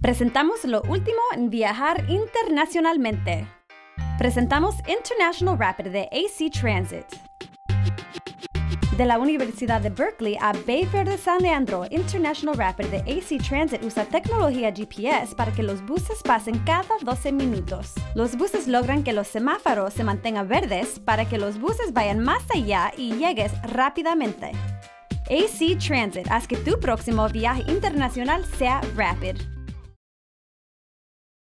Presentamos lo último en viajar internacionalmente. Presentamos International Rapid de AC Transit. De la Universidad de Berkeley a Bayfair de San Leandro, International Rapid de AC Transit usa tecnología GPS para que los buses pasen cada 12 minutos. Los buses logran que los semáforos se mantengan verdes para que los buses vayan más allá y llegues rápidamente. AC Transit haz que tu próximo viaje internacional sea rápido.